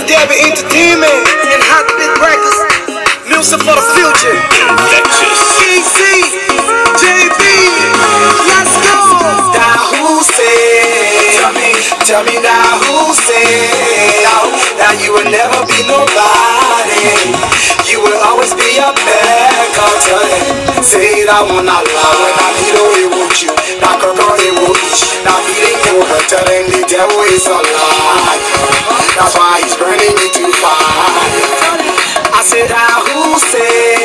L. Debbie Entertainment and Hot Big Records. Music for the future. Infectious. Easy, JB, let's go. Now who say? Tell me, tell me now who say? Now, now you will never be nobody. You will always be a backup. Tell them, say that one out loud. When I need it with you, now koko it will each. Now feeding you, but telling the devil is a lie. That's why he's burning me to fire. I said, now who say?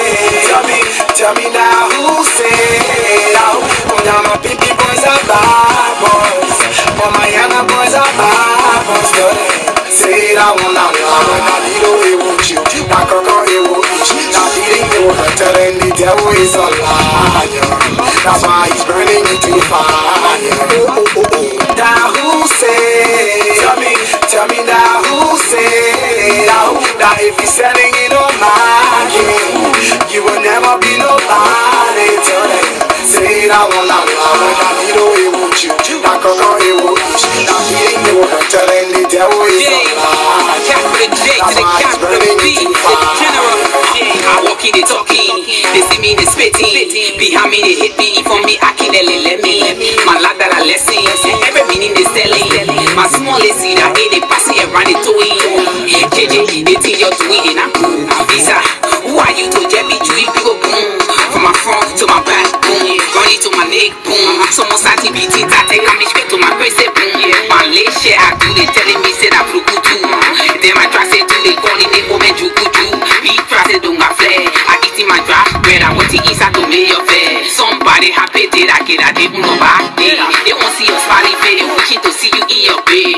Tell me, tell me now who say? Now, oh, oh, now my pimpy boys are bad boys. But my younger boys are bad boys. Tell say that one out loud. When I need away with you, now coco it will eat. Now feeding you, but telling the devil is a liar. That's why he's burning me to fire. Oh, oh, oh, oh. Now who say? Tell me, tell now who say? Now, now if he's selling it on my game, you will never be nobody. Tell them, say that one out loud. When I need away with you, now coco it will eat. Now feeding you, but telling the devil is a liar. Capital J to the capital B, the general. I walk in, they talking. They see me, they spitting. Behind me, they hit me. For me, I can let let me. My lad that I lessons. Every meaning they selling. My small lazy that hey, they passing around the toy. JJ, they think you're doing it. I'm visa. Who are you to Jebby? Chewy, big up, boom. From my front to my back, boom. Running to my neck, boom. Someone starting beating, that take me straight to my breast, boom. My leg share, I do they telling me, say that blue too. Then I try say do they calling it woman jukuju. Bread. I want to eat to make your fair. Somebody happy did I get a no back day. They won't see your smiling face. Wishing to see you in your bed.